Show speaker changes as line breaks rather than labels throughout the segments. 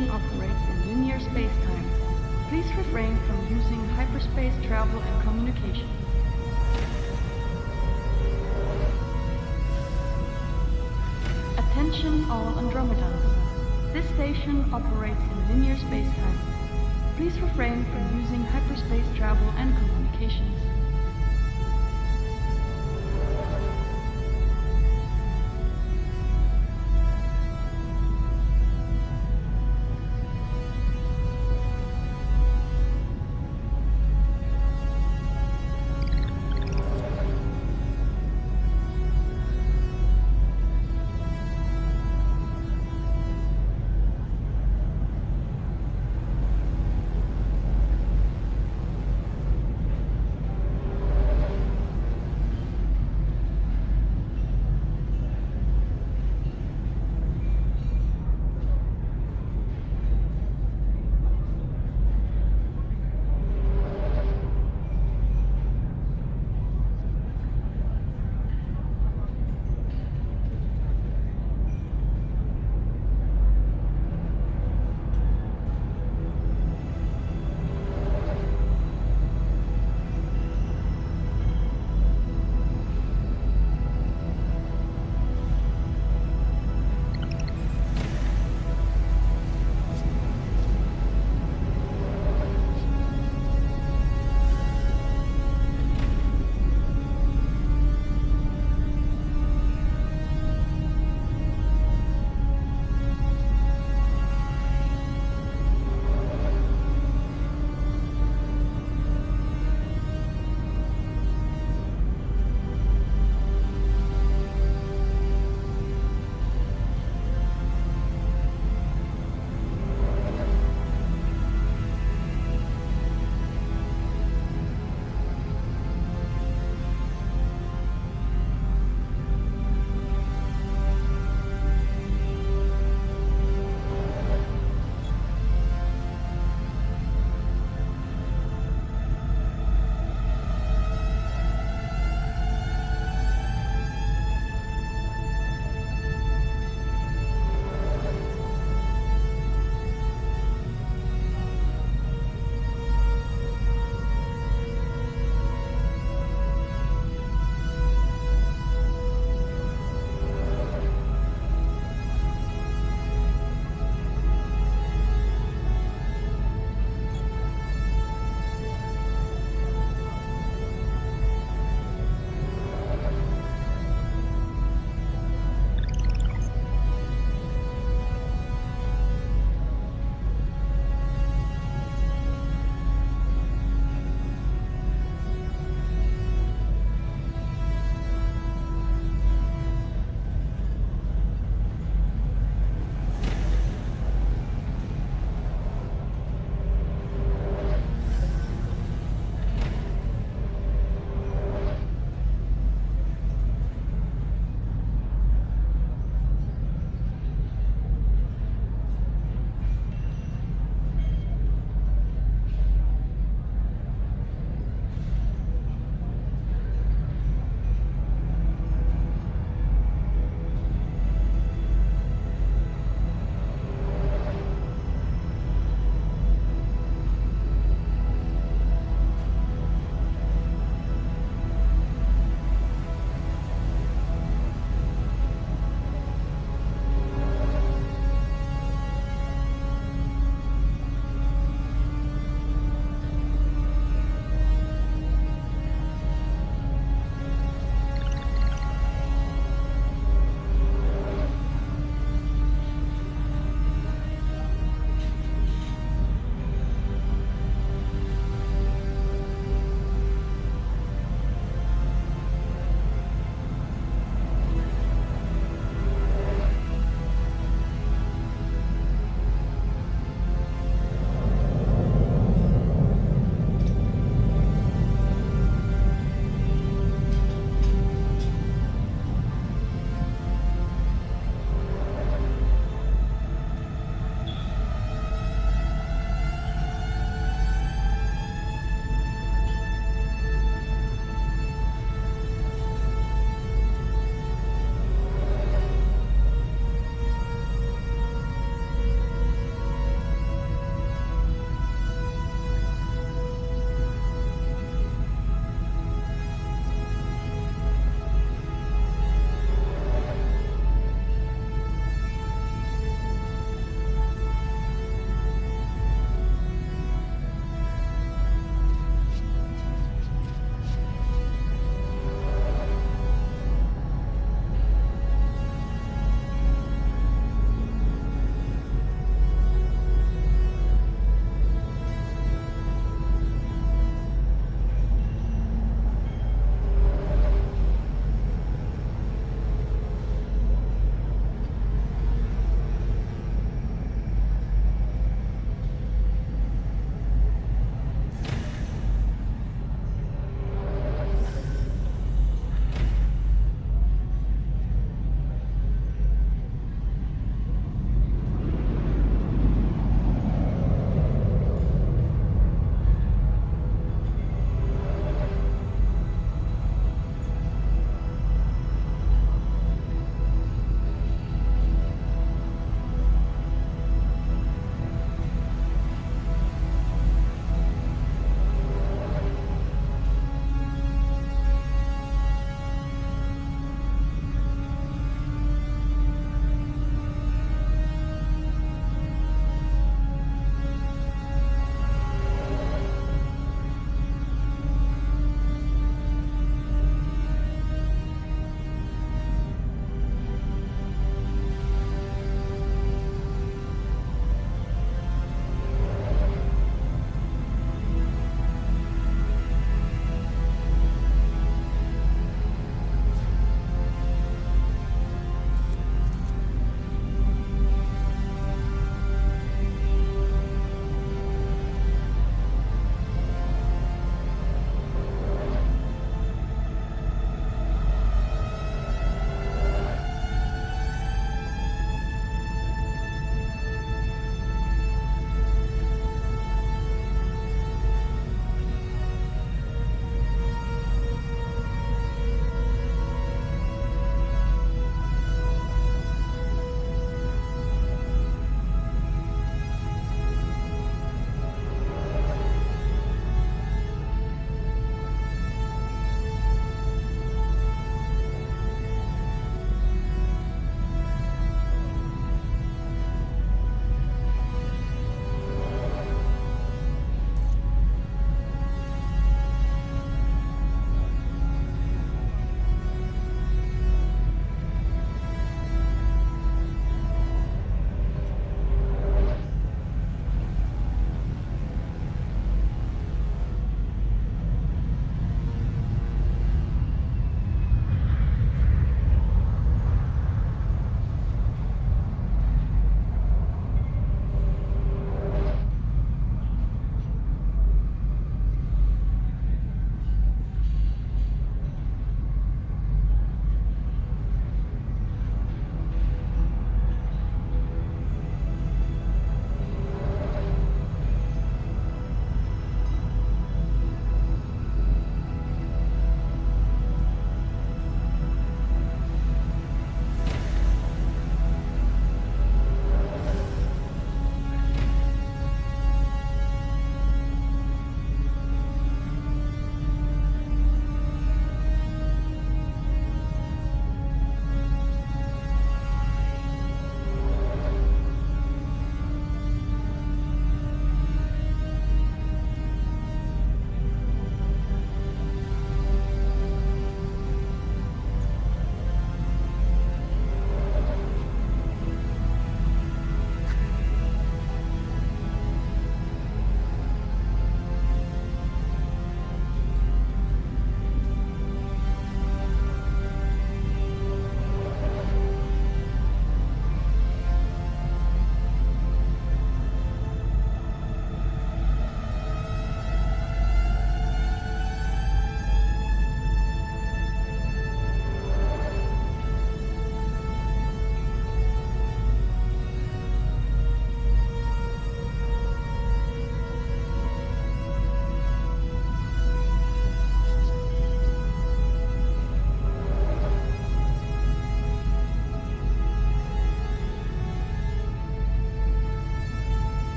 station operates in linear spacetime. Please refrain from using hyperspace travel and communication. Attention all Andromedans. This station operates in linear spacetime. Please refrain from using hyperspace travel and communications.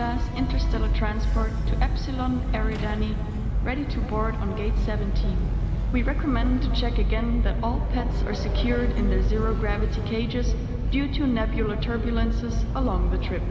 Taxi-class interstellar transport to Epsilon Eridani, ready to board on gate 17. We recommend to check again that all pets are secured in their zero-gravity cages due to nebular turbulences along the trip.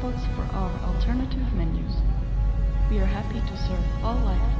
For our alternative menus. We are happy to serve all life.